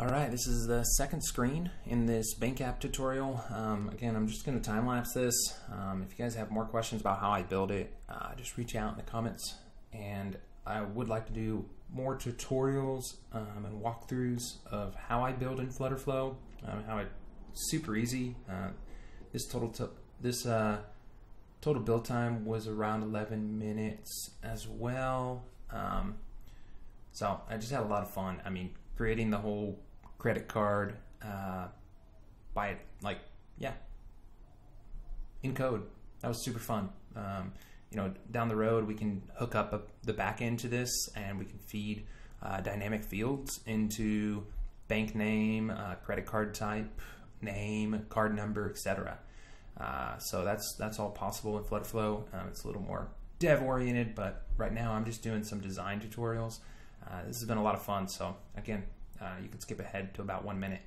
All right, this is the second screen in this bank app tutorial. Um, again, I'm just going to time lapse this. Um, if you guys have more questions about how I build it, uh, just reach out in the comments. And I would like to do more tutorials um, and walkthroughs of how I build in Flutterflow, um, how it's super easy. Uh, this total this uh, total build time was around 11 minutes as well. Um, so I just had a lot of fun. I mean, creating the whole credit card uh, it like yeah in code. That was super fun. Um, you know, down the road we can hook up a, the back end to this, and we can feed uh, dynamic fields into bank name, uh, credit card type, name, card number, etc. Uh, so that's that's all possible in Flutterflow. Um, it's a little more dev oriented, but right now I'm just doing some design tutorials. Uh, this has been a lot of fun. So again, you can skip ahead to about one minute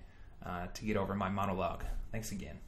uh, to get over my monologue. Thanks again.